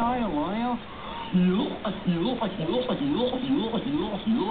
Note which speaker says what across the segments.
Speaker 1: I alive? You, you, you.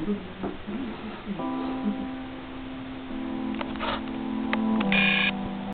Speaker 2: Mm-hmm.